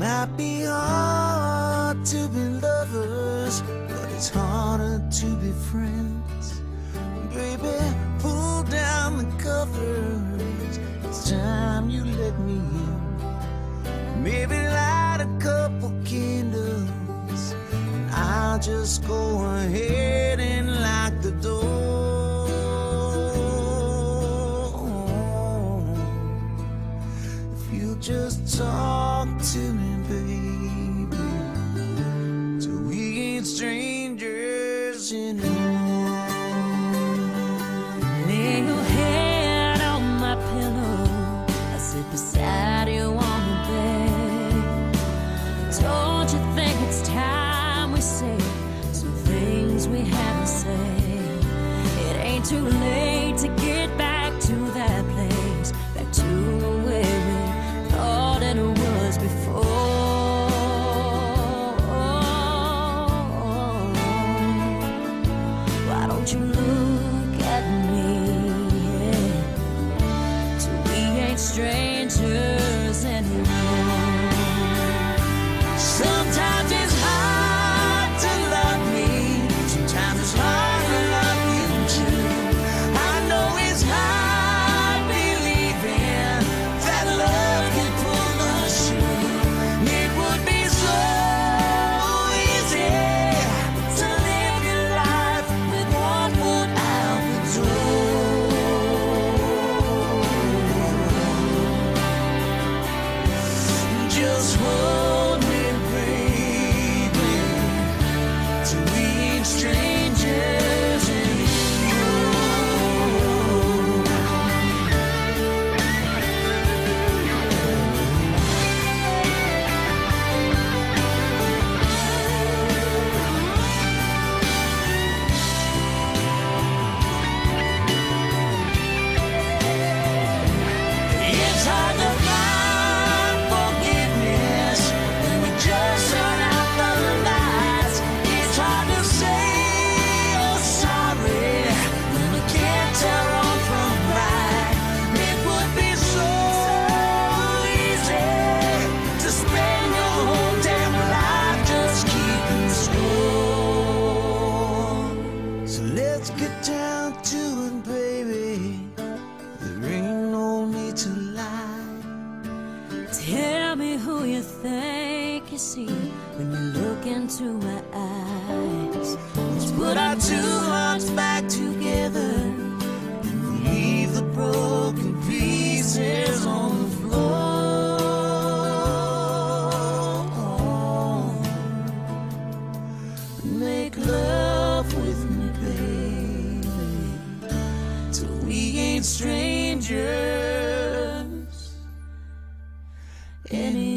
hard to be lovers, but it's harder to be friends. Baby, pull down the covers. It's time you let me in. Maybe light a couple candles. And I'll just go ahead you just talk to me, baby, till we ain't strangers anymore. Lay your head on my pillow. I sit beside you on the bed. Don't you think it's time we say some things we haven't said? It ain't too late to get back to that place, we let's get down to it, baby. There ain't no need to lie. Tell me who you think you see when you look into my eyes. Let's put our two strangers. Any